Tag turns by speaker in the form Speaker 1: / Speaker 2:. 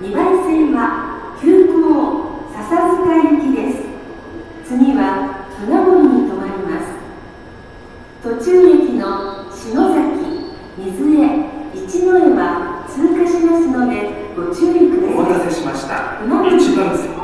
Speaker 1: 2番線は急行笹塚行きです。次は船堀に停まります。途中駅の篠崎水江一之江は通過しますのでご注意ください。お待
Speaker 2: たせしました。
Speaker 1: 1番
Speaker 2: 線